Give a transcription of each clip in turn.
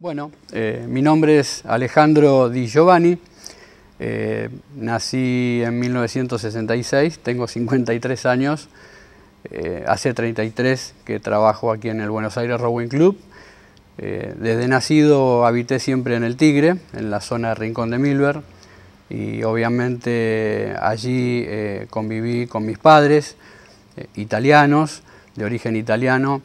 Bueno, eh, mi nombre es Alejandro Di Giovanni, eh, nací en 1966, tengo 53 años, eh, hace 33 que trabajo aquí en el Buenos Aires Rowing Club. desde nacido habité siempre en el Tigre, en la zona de Rincón de Milver, y obviamente allí conviví con mis padres, italianos, de origen italiano,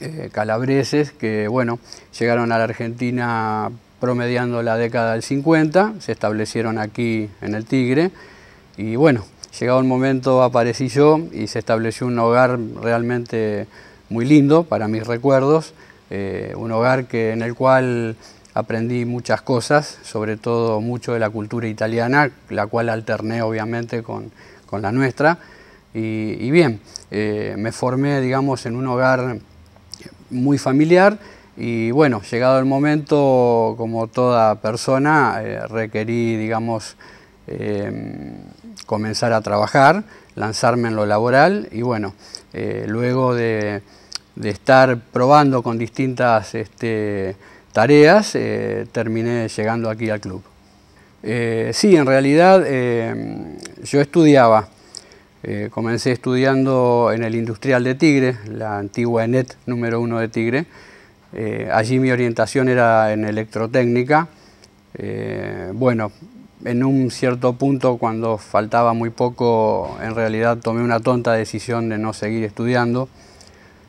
eh, calabreses que bueno, llegaron a la Argentina promediando la década del 50, se establecieron aquí en el Tigre y bueno, llegado el momento aparecí yo y se estableció un hogar realmente muy lindo para mis recuerdos, eh, un hogar que, en el cual aprendí muchas cosas, sobre todo mucho de la cultura italiana, la cual alterné obviamente con, la nuestra. Y, bien, eh, me formé, digamos, en un hogar muy familiar y bueno, llegado el momento, como toda persona, eh, requerí, digamos, em, comenzar a trabajar, lanzarme en lo laboral y bueno, eh, luego de, estar probando con distintas este, tareas, eh, terminé llegando aquí al club. sí, en realidad em, yo estudiaba eh, comencé estudiando en el Industrial de Tigre, la antigua ENET número uno de Tigre. Eh, allí mi orientación era en electrotécnica. Eh, bueno, en un cierto punto, cuando faltaba muy poco, en realidad tomé una tonta decisión de no seguir estudiando.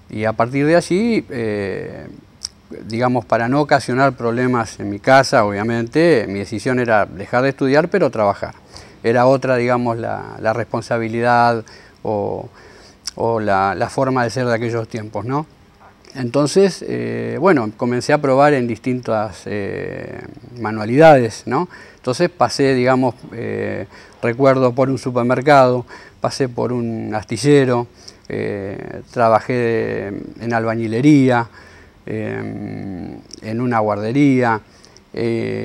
Y a partir de allí, digamos, para no ocasionar problemas en mi casa, obviamente, mi decisión era dejar de estudiar, pero trabajar era otra, digamos, la, responsabilidad o, la, forma de ser de aquellos tiempos, ¿no? Entonces, eh, bueno, comencé a probar en distintas eh, manualidades, ¿no? Entonces pasé, digamos, eh, recuerdo por un supermercado, pasé por un astillero, trabajé en albañilería, en una guardería,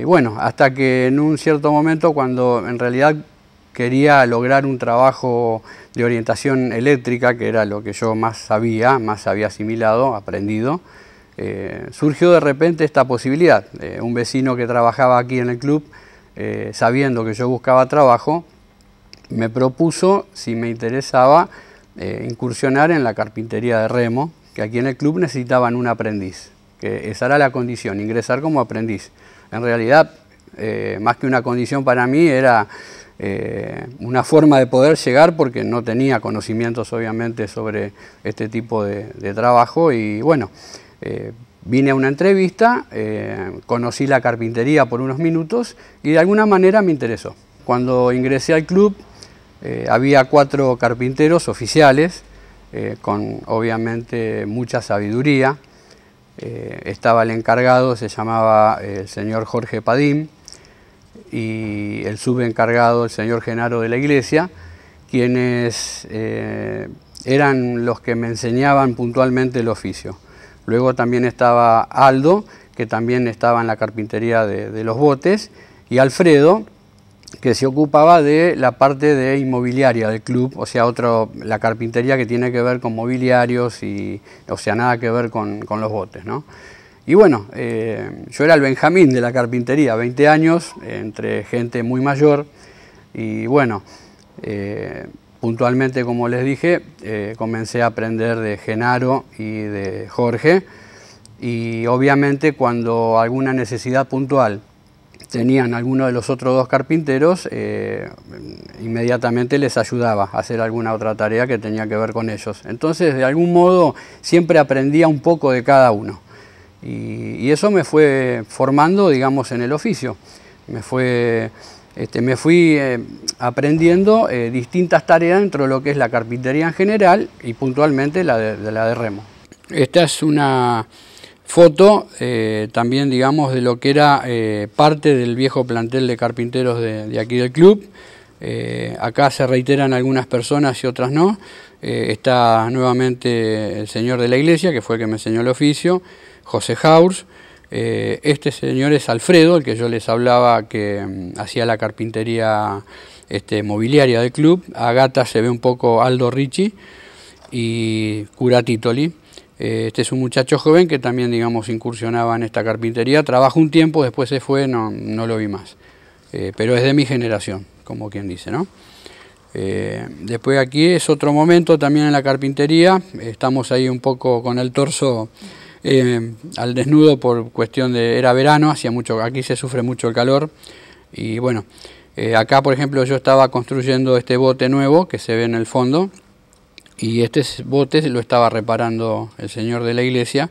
bueno, hasta que en un cierto momento, cuando en realidad quería lograr un trabajo de orientación eléctrica, que era lo que yo más sabía, más había asimilado, aprendido, eh, surgió de repente esta posibilidad. un vecino que trabajaba aquí en el club, eh, sabiendo que yo buscaba trabajo, me propuso si me interesaba eh, incursionar en la carpintería de remo, que aquí en el club necesitaban un aprendiz, que esa era la condición, ingresar como aprendiz. En realidad, más que una condición para mí, era eh, una forma de poder llegar porque no tenía conocimientos obviamente sobre este tipo de, trabajo y bueno, eh, vine a una entrevista, eh, conocí la carpintería por unos minutos y de alguna manera me interesó. Cuando ingresé al club había cuatro carpinteros oficiales con obviamente mucha sabiduría. Estaba el encargado, se llamaba el señor Jorge Padín, y el subencargado, el señor Genaro de la Iglesia, quienes eh, eran los que me enseñaban puntualmente el oficio. Luego también estaba Aldo, que también estaba en la carpintería de, los botes, y Alfredo, que se ocupaba de la parte de inmobiliaria del club, o sea, otro, la carpintería que tiene que ver con mobiliarios y, o sea, nada que ver con, con los botes, ¿no? Y bueno, eh, yo era el Benjamín de la carpintería, 20 años, entre gente muy mayor. Y bueno, eh, puntualmente, como les dije, eh, comencé a aprender de Genaro y de Jorge. Y obviamente cuando alguna necesidad puntual tenían alguno de los otros dos carpinteros, inmediatamente les ayudaba a hacer alguna otra tarea que tenía que ver con ellos. Entonces, de algún modo, siempre aprendía un poco de cada uno. Y, eso me fue formando, digamos, en el oficio. Me, fue, este, me fui eh, aprendiendo eh, distintas tareas dentro de lo que es la carpintería en general y puntualmente la de, la de remo. Esta es una foto eh, también, digamos, de lo que era parte del viejo plantel de carpinteros de, aquí del club. acá se reiteran algunas personas y otras no. está nuevamente el señor de la iglesia, que fue el que me enseñó el oficio. José Haurs. Eh, este señor es Alfredo, el que yo les hablaba que mm, hacía la carpintería este, mobiliaria del club. A Gata se ve un poco Aldo Ricci y Cura Titoli. Eh, este es un muchacho joven que también, digamos, incursionaba en esta carpintería. Trabajó un tiempo, después se fue, no, no lo vi más. Eh, pero es de mi generación, como quien dice, ¿no? Eh, después aquí es otro momento también en la carpintería. Estamos ahí un poco con el torso al desnudo por cuestión de... Era verano, hacía mucho... Aquí se sufre mucho el calor. Y bueno, acá por ejemplo yo estaba construyendo este bote nuevo que se ve en el fondo y este bote lo estaba reparando el señor de la iglesia,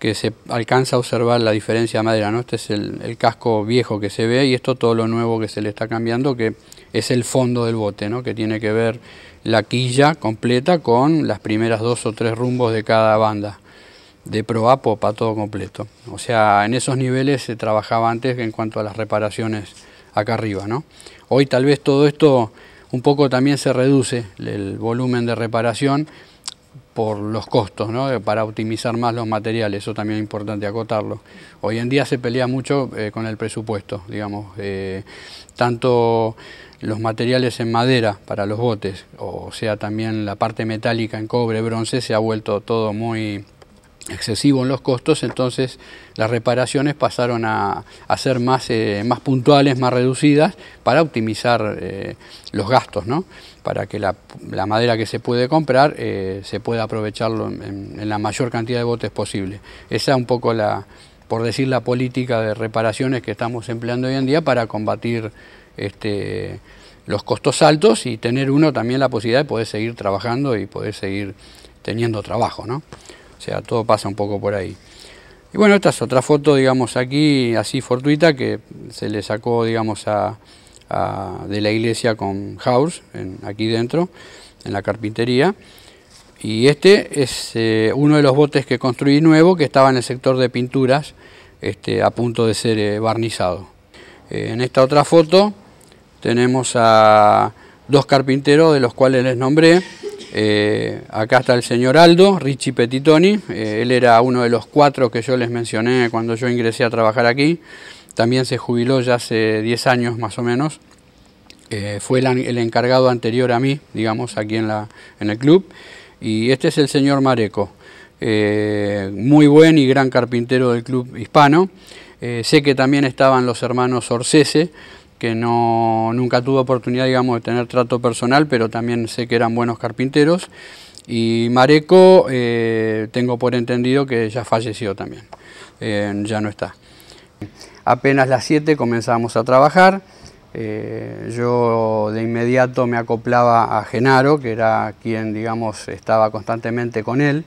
que se alcanza a observar la diferencia de madera, ¿no? Este es el, casco viejo que se ve y esto todo lo nuevo que se le está cambiando, que es el fondo del bote, ¿no? Que tiene que ver la quilla completa con las primeras dos o tres rumbos de cada banda, de pro a popa, todo completo. O sea, en esos niveles se trabajaba antes en cuanto a las reparaciones acá arriba, ¿no? Hoy tal vez todo esto un poco también se reduce el volumen de reparación por los costos, ¿no? para optimizar más los materiales, eso también es importante acotarlo. Hoy en día se pelea mucho eh, con el presupuesto, digamos, eh, tanto los materiales en madera para los botes, o sea también la parte metálica en cobre, bronce, se ha vuelto todo muy excesivo en los costos, entonces las reparaciones pasaron a, ser más, eh, más puntuales, más reducidas, para optimizar eh, los gastos, ¿no? para que la, madera que se puede comprar eh, se pueda aprovecharlo en, la mayor cantidad de botes posible. Esa es un poco la, por decir, la política de reparaciones que estamos empleando hoy en día para combatir este, los costos altos y tener uno también la posibilidad de poder seguir trabajando y poder seguir teniendo trabajo, ¿no? O sea, todo pasa un poco por ahí. Y bueno, esta es otra foto, digamos, aquí así fortuita que se le sacó, digamos, a, de la iglesia con House, aquí dentro, en la carpintería. Y este es eh, uno de los botes que construí nuevo, que estaba en el sector de pinturas, este, a punto de ser eh, barnizado. Eh, en esta otra foto tenemos a dos carpinteros, de los cuales les nombré, eh, acá está el señor Aldo, Richie Petitoni, eh, él era uno de los cuatro que yo les mencioné cuando yo ingresé a trabajar aquí, también se jubiló ya hace 10 años más o menos, eh, fue el, encargado anterior a mí, digamos, aquí en, la, en el club, y este es el señor Mareco, muy buen y gran carpintero del club hispano, sé que también estaban los hermanos Orsese, que no, nunca tuve oportunidad, digamos, de tener trato personal, pero también sé que eran buenos carpinteros. Y Mareco, eh, tengo por entendido que ya falleció también, eh, ya no está. Apenas las 7 comenzamos a trabajar, eh, yo de inmediato me acoplaba a Genaro, que era quien, digamos, estaba constantemente con él,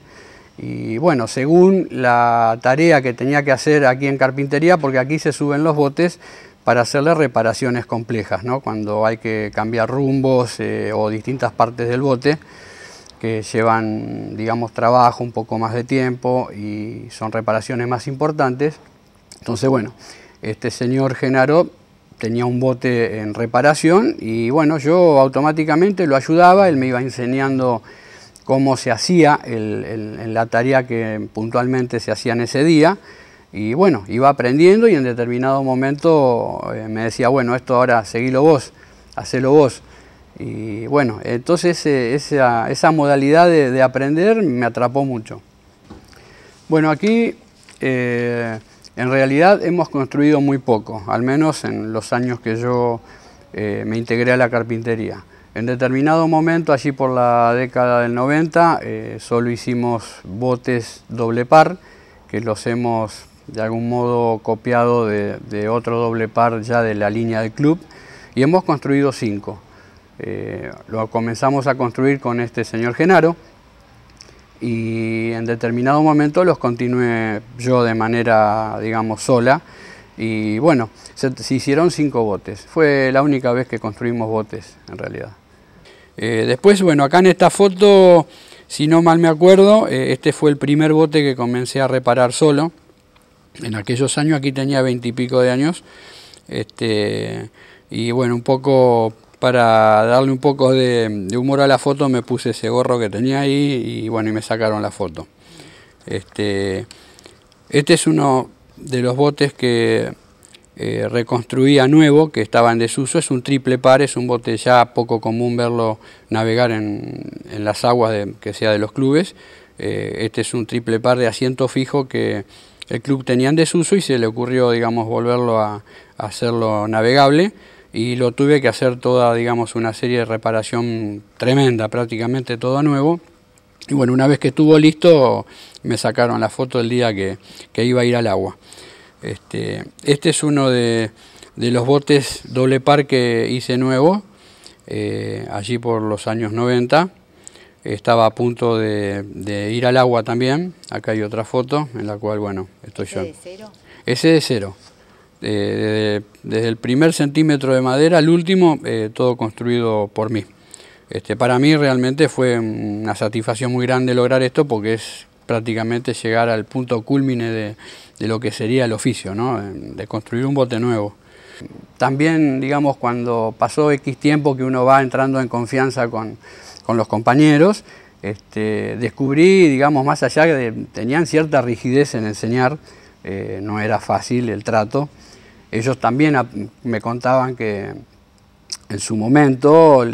y bueno, según la tarea que tenía que hacer aquí en carpintería, porque aquí se suben los botes, para hacerle reparaciones complejas, ¿no? cuando hay que cambiar rumbos eh, o distintas partes del bote que llevan, digamos, trabajo, un poco más de tiempo y son reparaciones más importantes. Entonces, bueno, este señor Genaro tenía un bote en reparación y bueno, yo automáticamente lo ayudaba, él me iba enseñando cómo se hacía en la tarea que puntualmente se hacía en ese día y bueno, iba aprendiendo y en determinado momento eh, me decía, bueno, esto ahora seguilo vos, hacelo vos. Y bueno, entonces eh, esa, modalidad de, aprender me atrapó mucho. Bueno, aquí eh, en realidad hemos construido muy poco, al menos en los años que yo me integré a la carpintería. En determinado momento, allí por la década del 90, solo hicimos botes doble par, que los hemos de algún modo copiado de, otro doble par ya de la línea del club y hemos construido cinco. Eh, lo comenzamos a construir con este señor Genaro y en determinado momento los continué yo de manera, digamos, sola y bueno, se, hicieron cinco botes. Fue la única vez que construimos botes en realidad. Eh, después, bueno, acá en esta foto, si no mal me acuerdo, eh, este fue el primer bote que comencé a reparar solo en aquellos años, aquí tenía veintipico de años, este, y bueno, un poco para darle un poco de, humor a la foto me puse ese gorro que tenía ahí y bueno, y me sacaron la foto. Este, este es uno de los botes que eh, reconstruí a nuevo, que estaba en desuso, es un triple par, es un bote ya poco común verlo navegar en, las aguas que sea de los clubes. Eh, este es un triple par de asiento fijo que el club tenía en desuso y se le ocurrió, digamos, volverlo a, hacerlo navegable y lo tuve que hacer toda, digamos, una serie de reparación tremenda, prácticamente todo nuevo. Y bueno, una vez que estuvo listo, me sacaron la foto el día que iba a ir al agua. Este, este es uno de, los botes doble par que hice nuevo, eh, allí por los años 90. Estaba a punto de, ir al agua también. Acá hay otra foto en la cual, bueno, estoy yo. ¿Ese de cero? Ese de cero. desde, el primer centímetro de madera al último, eh, todo construido por mí. Este, para mí realmente fue una satisfacción muy grande lograr esto porque es prácticamente llegar al punto culmine de, lo que sería el oficio, ¿no? de construir un bote nuevo. También, digamos, cuando pasó X tiempo que uno va entrando en confianza con, los compañeros, este, descubrí, digamos, más allá que tenían cierta rigidez en enseñar, eh, no era fácil el trato. Ellos también me contaban que en su momento,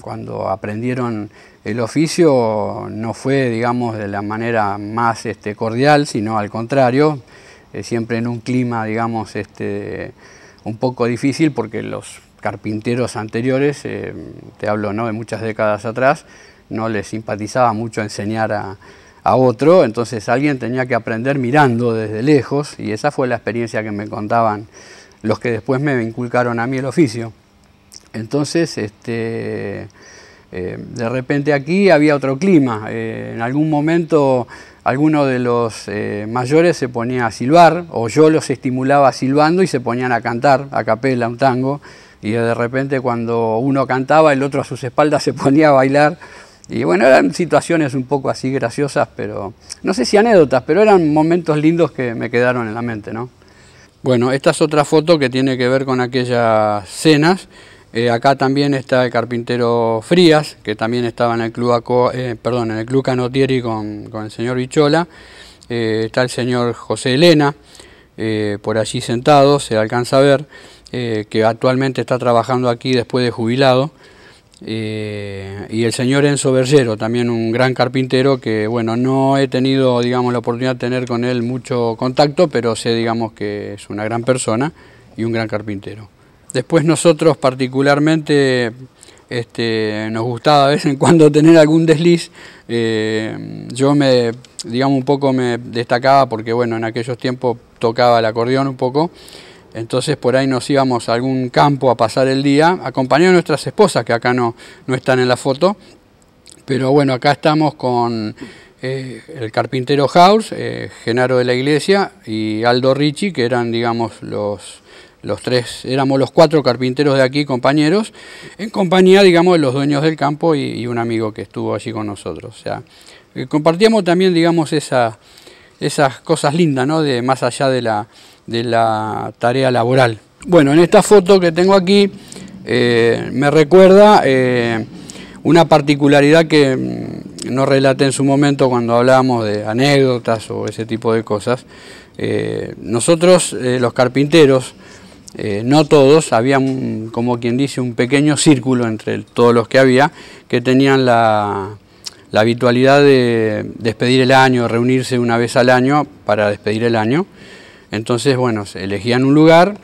cuando aprendieron el oficio, no fue, digamos, de la manera más este, cordial, sino al contrario, eh, siempre en un clima, digamos, este, un poco difícil, porque los carpinteros anteriores, eh, te hablo ¿no? de muchas décadas atrás, no les simpatizaba mucho enseñar a, otro, entonces alguien tenía que aprender mirando desde lejos, y esa fue la experiencia que me contaban los que después me inculcaron a mí el oficio. Entonces, este, eh, de repente aquí había otro clima. Eh, en algún momento alguno de los mayores se ponía a silbar, o yo los estimulaba silbando y se ponían a cantar a capela un tango. Y de repente cuando uno cantaba, el otro a sus espaldas se ponía a bailar. Y bueno, eran situaciones un poco así graciosas, pero no sé si anécdotas, pero eran momentos lindos que me quedaron en la mente, ¿no? Bueno, esta es otra foto que tiene que ver con aquellas cenas eh, acá también está el carpintero Frías, que también estaba en el club, eh, perdón, en el club Canotieri con, el señor Bichola. Eh, está el señor José Elena, por allí sentado, se alcanza a ver, que actualmente está trabajando aquí después de jubilado. y el señor Enzo Bergero, también un gran carpintero que, bueno, no he tenido, digamos, la oportunidad de tener con él mucho contacto, pero sé, digamos, que es una gran persona y un gran carpintero. Después nosotros particularmente este, nos gustaba de vez en cuando tener algún desliz. Eh, yo me, digamos, un poco me destacaba porque, bueno, en aquellos tiempos tocaba el acordeón un poco. Entonces por ahí nos íbamos a algún campo a pasar el día, acompañados de nuestras esposas, que acá no, no están en la foto. Pero bueno, acá estamos con eh, el carpintero House, eh, Genaro de la Iglesia y Aldo Ricci, que eran, digamos, los los tres, éramos los cuatro carpinteros de aquí, compañeros, en compañía, digamos, de los dueños del campo y, un amigo que estuvo allí con nosotros. O sea, eh, compartíamos también, digamos, esa, esas cosas lindas, ¿no? De, más allá de la, de la tarea laboral. Bueno, en esta foto que tengo aquí, eh, me recuerda eh, una particularidad que mm, no relaté en su momento cuando hablábamos de anécdotas o ese tipo de cosas. nosotros, los carpinteros, eh, no todos, había como quien dice un pequeño círculo entre todos los que había que tenían la, habitualidad de despedir el año, reunirse una vez al año para despedir el año. Entonces, bueno, se elegían un lugar,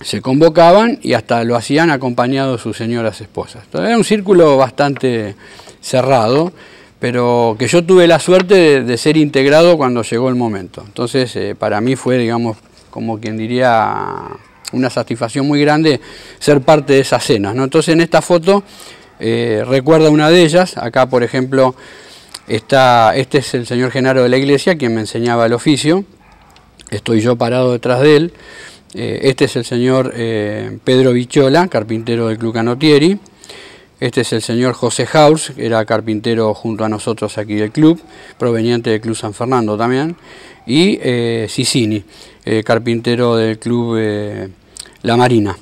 se convocaban y hasta lo hacían acompañados de sus señoras esposas. Entonces, era un círculo bastante cerrado, pero que yo tuve la suerte de, ser integrado cuando llegó el momento. Entonces, eh, para mí fue, digamos, como quien diría, una satisfacción muy grande ser parte de esas cenas. Entonces en esta foto eh, recuerda una de ellas, acá por ejemplo está, este es el señor Genaro de la Iglesia quien me enseñaba el oficio, estoy yo parado detrás de él, eh, este es el señor eh, Pedro Bichola, carpintero del Club Canotieri, este es el señor José Haus, que era carpintero junto a nosotros aquí del club, proveniente del Club San Fernando también, y eh, carpintero del Club la Marina.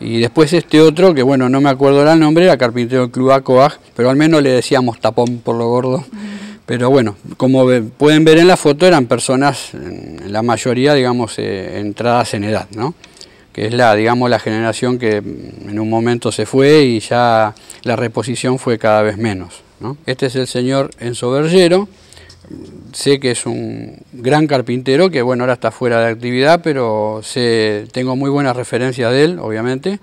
Y después este otro, que bueno, no me acuerdo el nombre, era carpintero del Club Acoag, pero al menos le decíamos tapón por lo gordo. Pero bueno, como pueden ver en la foto, eran personas, la mayoría, digamos, eh, entradas en edad, ¿no? que es la, digamos, la generación que en un momento se fue y ya la reposición fue cada vez menos. Este es el señor Enzo Bergero, sé que es un gran carpintero, que bueno, ahora está fuera de actividad, pero sé, tengo muy buenas referencias de él, obviamente.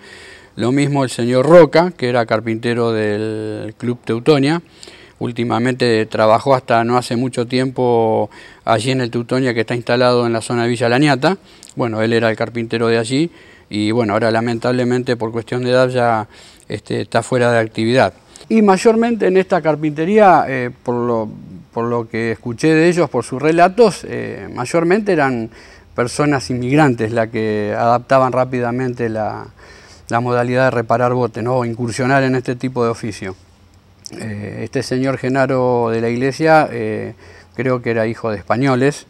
Lo mismo el señor Roca, que era carpintero del Club Teutonia, últimamente trabajó hasta no hace mucho tiempo allí en el Teutonia, que está instalado en la zona de Villa Lañata. Bueno, él era el carpintero de allí y bueno, ahora lamentablemente por cuestión de edad ya este, está fuera de actividad. Y mayormente en esta carpintería, eh, por, lo, que escuché de ellos, por sus relatos, eh, mayormente eran personas inmigrantes las que adaptaban rápidamente la, modalidad de reparar bote, ¿no? o incursionar en este tipo de oficio. Eh, este señor Genaro de la Iglesia creo que era hijo de españoles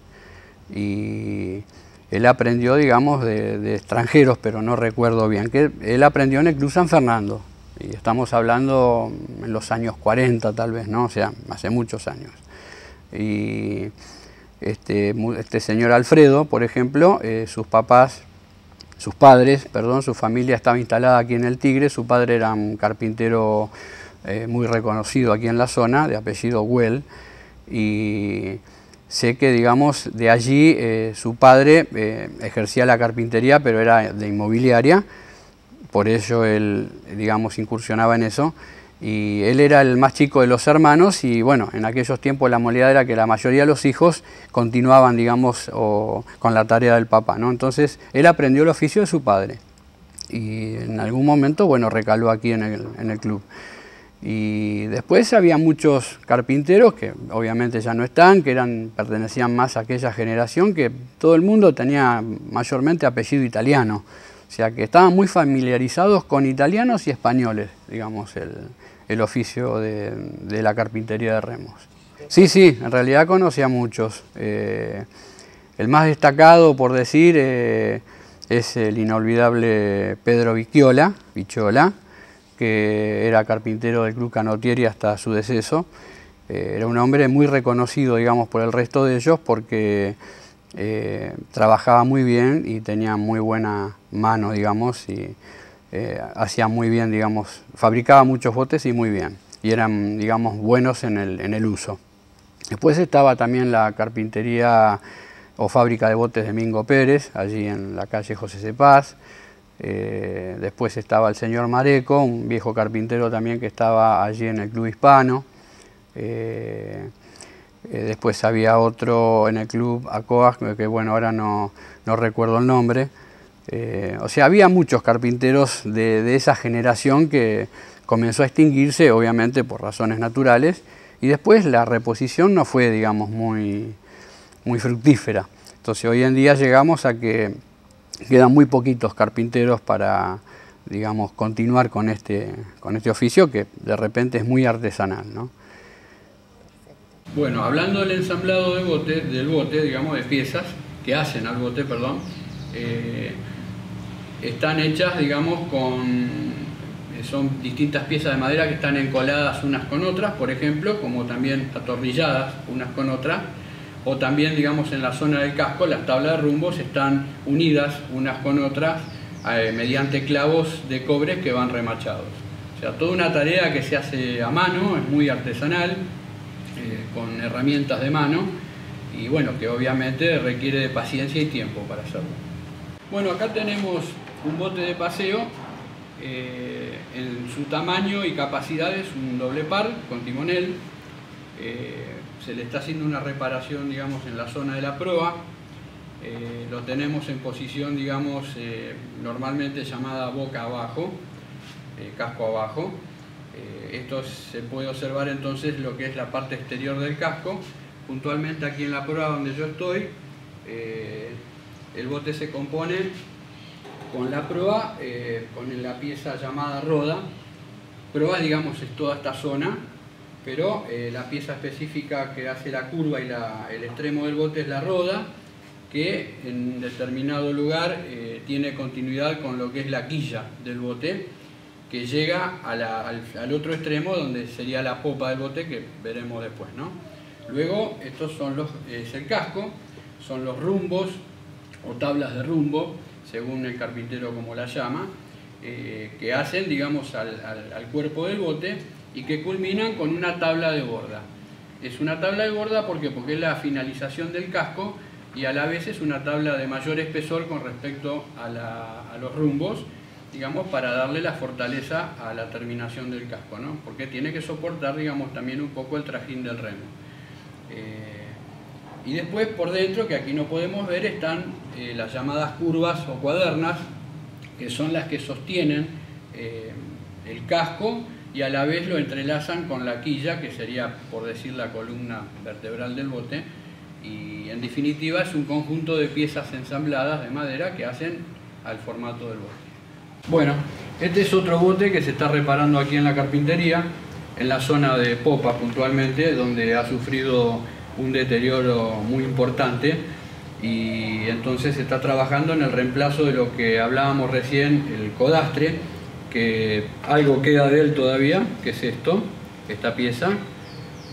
y él aprendió, digamos, de, extranjeros, pero no recuerdo bien, que él aprendió en el Club San Fernando, y estamos hablando en los años 40 tal vez, ¿no? O sea, hace muchos años. Y este, este señor Alfredo, por ejemplo, eh, sus papás, sus padres, perdón, su familia estaba instalada aquí en el Tigre, su padre era un carpintero eh, muy reconocido aquí en la zona, de apellido Well, y sé que, digamos, de allí eh, su padre ejercía la carpintería, pero era de inmobiliaria, por ello él, digamos, incursionaba en eso. Y él era el más chico de los hermanos y bueno, en aquellos tiempos la modalidad era que la mayoría de los hijos continuaban, digamos, con la tarea del papá, ¿no? Entonces él aprendió el oficio de su padre y en algún momento, bueno, recaló aquí en el, en el club. Y después había muchos carpinteros que obviamente ya no están, que eran, pertenecían más a aquella generación que todo el mundo tenía mayormente apellido italiano. O sea que estaban muy familiarizados con italianos y españoles, digamos, el, oficio de, la carpintería de remos. Sí, sí, en realidad conocía a muchos. Eh, el más destacado, por decir, eh, es el inolvidable Pedro Vicchiola, que era carpintero del Club Canotieri hasta su deceso. Eh, era un hombre muy reconocido, digamos, por el resto de ellos porque eh, trabajaba muy bien y tenía muy buena mano, digamos, y eh, hacía muy bien, digamos, fabricaba muchos botes y muy bien, y eran, digamos, buenos en el, en el uso. Después estaba también la carpintería o fábrica de botes de Mingo Pérez, allí en la calle José Cepaz. Eh, después estaba el señor Mareco, un viejo carpintero también que estaba allí en el Club Hispano. Eh, después había otro en el club Acoas, que bueno, ahora no, recuerdo el nombre. Eh, o sea, había muchos carpinteros de, esa generación que comenzó a extinguirse, obviamente por razones naturales, y después la reposición no fue, digamos, muy, muy fructífera. Entonces hoy en día llegamos a que quedan muy poquitos carpinteros para, digamos, continuar con este, con este oficio que de repente es muy artesanal. ¿no? Bueno, hablando del ensamblado de bote, del bote, digamos, de piezas que hacen al bote, perdón, eh, están hechas, digamos, con... Eh, son distintas piezas de madera que están encoladas unas con otras, por ejemplo, como también atornilladas unas con otras, o también, digamos, en la zona del casco, las tablas de rumbos están unidas unas con otras eh, mediante clavos de cobre que van remachados. O sea, toda una tarea que se hace a mano, es muy artesanal, eh, con herramientas de mano y bueno, que obviamente requiere de paciencia y tiempo para hacerlo. Bueno, acá tenemos un bote de paseo eh, en su tamaño y capacidades, un doble par con timonel. Eh, se le está haciendo una reparación, digamos, en la zona de la proa. lo tenemos en posición, digamos, normalmente llamada boca abajo, casco abajo. Eh, esto se puede observar entonces lo que es la parte exterior del casco. Puntualmente aquí en la prueba donde yo estoy, eh, el bote se compone con la proa, eh, con la pieza llamada roda. Proa, digamos, es toda esta zona, pero la pieza específica que hace la curva y el extremo del bote es la roda, que en determinado lugar tiene continuidad con lo que es la quilla del bote que llega al, otro extremo donde sería la popa del bote que veremos después. ¿no? Luego estos son los, es el casco, son los rumbos o tablas de rumbo según el carpintero como la llama, eh, que hacen, digamos, al, cuerpo del bote y que culminan con una tabla de borda. Es una tabla de borda porque, porque es la finalización del casco y a la vez es una tabla de mayor espesor con respecto a, los rumbos, digamos, para darle la fortaleza a la terminación del casco, ¿no? porque tiene que soportar, digamos, también un poco el trajín del remo. Eh, y después por dentro, que aquí no podemos ver, están eh, las llamadas curvas o cuadernas, que son las que sostienen eh, el casco y a la vez lo entrelazan con la quilla, que sería, por decir, la columna vertebral del bote. Y en definitiva es un conjunto de piezas ensambladas de madera que hacen al formato del bote. Bueno, este es otro bote que se está reparando aquí en la carpintería, en la zona de popa puntualmente, donde ha sufrido un deterioro muy importante y entonces se está trabajando en el reemplazo de lo que hablábamos recién, el codastre, que algo queda de él todavía, que es esto, esta pieza.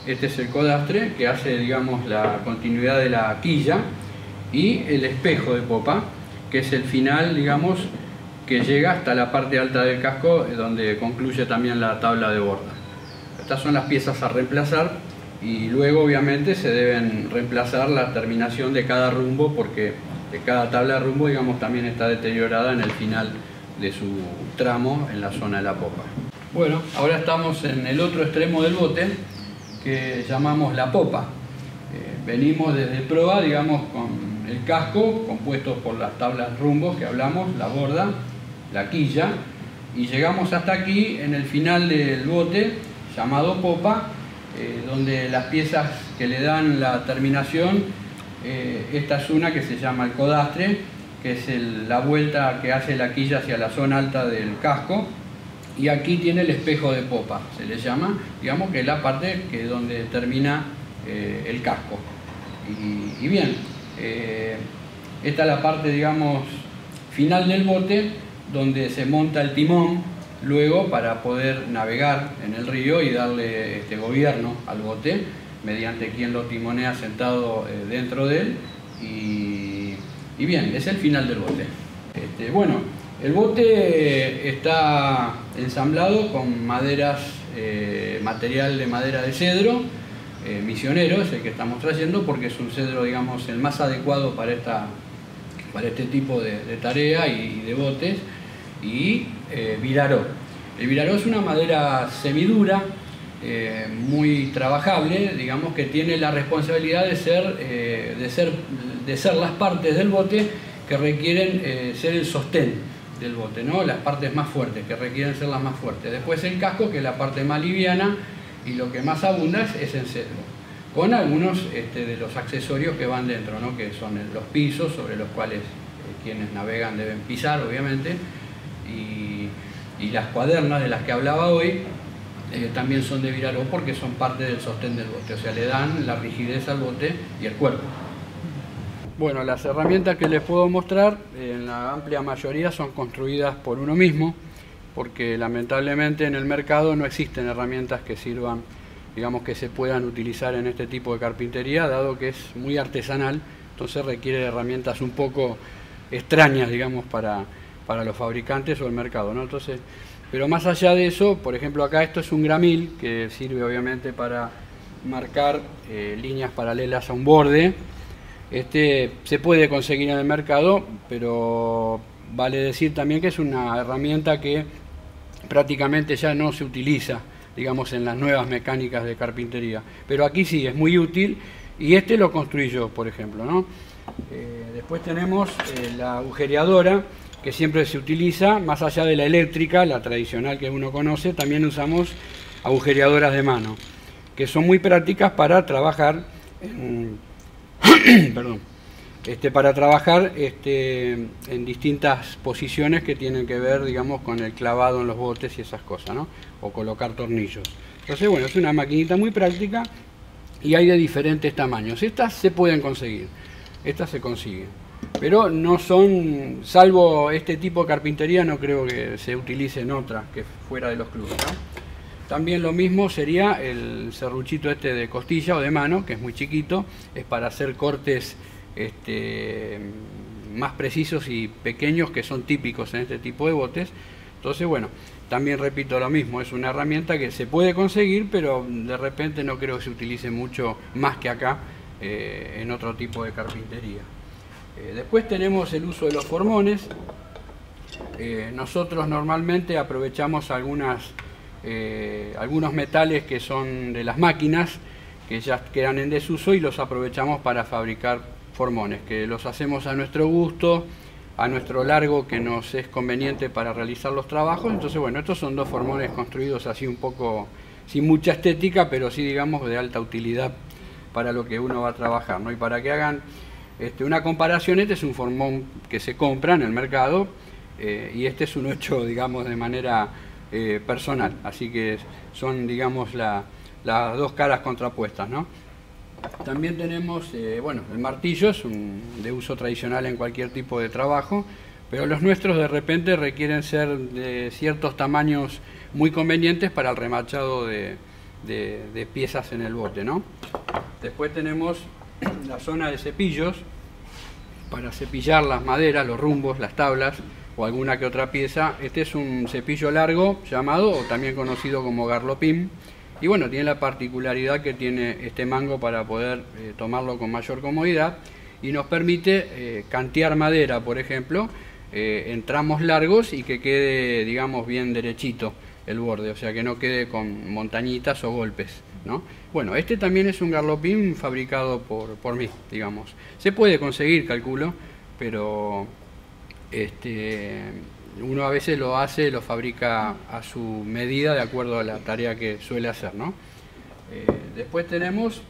Este es el codastre que hace, digamos, la continuidad de la quilla y el espejo de popa, que es el final, digamos, que llega hasta la parte alta del casco, donde concluye también la tabla de borda. Estas son las piezas a reemplazar y luego obviamente se deben reemplazar la terminación de cada rumbo porque cada tabla de rumbo digamos también está deteriorada en el final de su tramo en la zona de la popa. Bueno, ahora estamos en el otro extremo del bote que llamamos la popa. Eh, venimos desde proa, digamos, con el casco compuesto por las tablas rumbos que hablamos, la borda, la quilla, y llegamos hasta aquí en el final del bote llamado popa, eh, donde las piezas que le dan la terminación, eh, esta es una que se llama el codastre, que es la vuelta que hace la quilla hacia la zona alta del casco, y aquí tiene el espejo de popa, se le llama, digamos que es la parte que es donde termina eh, el casco. Y, bien, esta es la parte, digamos, final del bote, donde se monta el timón, luego para poder navegar en el río y darle este gobierno al bote mediante quien lo timonea sentado eh, dentro de él y, bien, es el final del bote. Este, bueno, el bote está ensamblado con maderas, eh, material de madera de cedro, eh, misionero es el que estamos trayendo porque es un cedro digamos el más adecuado para, esta, para este tipo de, tarea y de botes y eh, viraró. El viraró es una madera semidura, eh, muy trabajable, digamos que tiene la responsabilidad de ser, eh, de ser, de ser las partes del bote que requieren eh, ser el sostén del bote, ¿no? las partes más fuertes, que requieren ser las más fuertes. Después el casco, que es la parte más liviana y lo que más abunda es, en cedro, con algunos este, de los accesorios que van dentro, ¿no? que son los pisos sobre los cuales quienes navegan deben pisar, obviamente, y, las cuadernas de las que hablaba hoy eh, también son de Viraró porque son parte del sostén del bote, o sea, le dan la rigidez al bote y el cuerpo. Bueno, las herramientas que les puedo mostrar, en la amplia mayoría son construidas por uno mismo, porque lamentablemente en el mercado no existen herramientas que sirvan, digamos, que se puedan utilizar en este tipo de carpintería, dado que es muy artesanal, entonces requiere herramientas un poco extrañas, digamos, para, para los fabricantes o el mercado. ¿no? Entonces, pero más allá de eso, por ejemplo acá esto es un gramil que sirve obviamente para marcar eh, líneas paralelas a un borde. Este se puede conseguir en el mercado, pero vale decir también que es una herramienta que prácticamente ya no se utiliza, digamos, en las nuevas mecánicas de carpintería. Pero aquí sí, es muy útil y este lo construí yo, por ejemplo. ¿no? Eh, después tenemos eh, la agujereadora, que siempre se utiliza, más allá de la eléctrica, la tradicional que uno conoce, también usamos agujereadoras de mano, que son muy prácticas para trabajar, perdón, este, para trabajar este, en distintas posiciones que tienen que ver, digamos, con el clavado en los botes y esas cosas, ¿no? O colocar tornillos. Entonces, bueno, es una maquinita muy práctica y hay de diferentes tamaños. Estas se pueden conseguir, estas se consiguen pero no son, salvo este tipo de carpintería, no creo que se utilice en otra que fuera de los clubes. También lo mismo sería el serruchito este de costilla o de mano, que es muy chiquito, es para hacer cortes este, más precisos y pequeños que son típicos en este tipo de botes. Entonces, bueno, también repito lo mismo, es una herramienta que se puede conseguir, pero de repente no creo que se utilice mucho más que acá eh, en otro tipo de carpintería. Eh, después tenemos el uso de los formones. Eh, nosotros normalmente aprovechamos algunas, algunos metales que son de las máquinas, que ya quedan en desuso y los aprovechamos para fabricar formones, que los hacemos a nuestro gusto, a nuestro largo que nos es conveniente para realizar los trabajos. Entonces, bueno, estos son dos formones construidos así un poco sin mucha estética, pero sí, digamos, de alta utilidad para lo que uno va a trabajar. ¿no? Y para que hagan este, una comparación, este es un formón que se compra en el mercado eh, y este es un hecho, digamos, de manera eh, personal. Así que son, digamos, las dos caras contrapuestas, ¿no? También tenemos, eh, bueno, el martillo es de uso tradicional en cualquier tipo de trabajo, pero los nuestros de repente requieren ser de ciertos tamaños muy convenientes para el remachado de, piezas en el bote, ¿no? Después tenemos la zona de cepillos para cepillar las maderas, los rumbos, las tablas o alguna que otra pieza. Este es un cepillo largo llamado, o también conocido como garlopín, y bueno, tiene la particularidad que tiene este mango para poder eh, tomarlo con mayor comodidad y nos permite eh, cantear madera, por ejemplo, eh, en tramos largos y que quede, digamos, bien derechito el borde, o sea, que no quede con montañitas o golpes. ¿No? Bueno, este también es un garlopín fabricado por, por mí, digamos. Se puede conseguir, calculo, pero este, uno a veces lo hace, lo fabrica a su medida de acuerdo a la tarea que suele hacer. Eh, después tenemos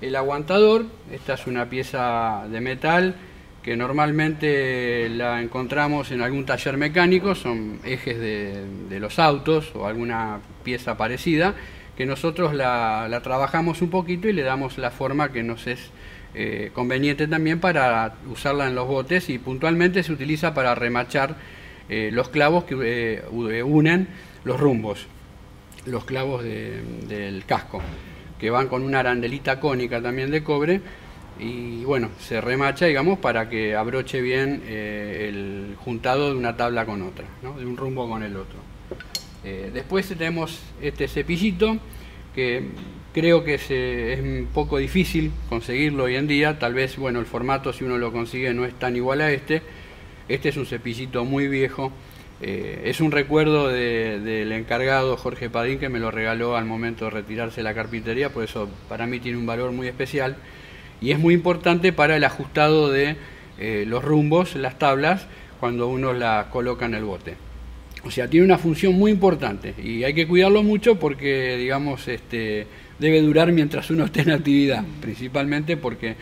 el aguantador, esta es una pieza de metal que normalmente la encontramos en algún taller mecánico, son ejes de, los autos o alguna pieza parecida, que nosotros la, trabajamos un poquito y le damos la forma que nos es eh, conveniente también para usarla en los botes y puntualmente se utiliza para remachar eh, los clavos que eh, unen los rumbos, los clavos del casco, que van con una arandelita cónica también de cobre y bueno, se remacha, digamos, para que abroche bien el juntado de una tabla con otra, de un rumbo con el otro. Después tenemos este cepillito que creo que es, un poco difícil conseguirlo hoy en día, tal vez, bueno, el formato si uno lo consigue no es tan igual a este, este es un cepillito muy viejo. Eh, es un recuerdo del encargado Jorge Padín que me lo regaló al momento de retirarse de la carpintería, por eso para mí tiene un valor muy especial y es muy importante para el ajustado de eh, los rumbos, las tablas, cuando uno la coloca en el bote. O sea, tiene una función muy importante y hay que cuidarlo mucho porque, digamos, este, debe durar mientras uno esté en actividad, principalmente porque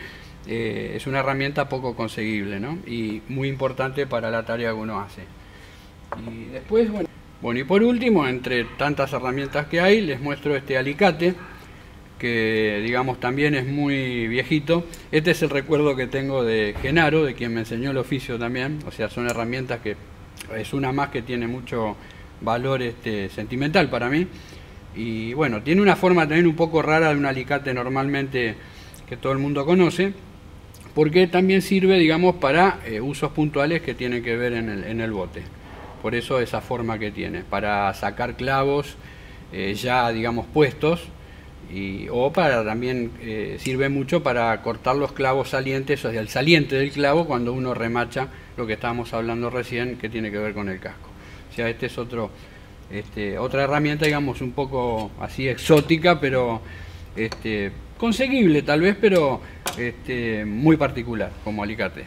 eh, es una herramienta poco conseguible ¿no? y muy importante para la tarea que uno hace. Y después, bueno, bueno, y por último, entre tantas herramientas que hay, les muestro este alicate, que digamos también es muy viejito. Este es el recuerdo que tengo de Genaro, de quien me enseñó el oficio también, o sea, son herramientas que es una más que tiene mucho valor este, sentimental para mí. Y bueno, tiene una forma también un poco rara de un alicate normalmente que todo el mundo conoce, porque también sirve, digamos, para eh, usos puntuales que tienen que ver en el, bote. Por eso esa forma que tiene, para sacar clavos eh, ya, digamos, puestos, y, o para también eh, sirve mucho para cortar los clavos salientes, o sea, el saliente del clavo cuando uno remacha lo que estábamos hablando recién, que tiene que ver con el casco. O sea, este es otro, este, otra herramienta, digamos, un poco así exótica, pero este, conseguible tal vez, pero este, muy particular como alicate.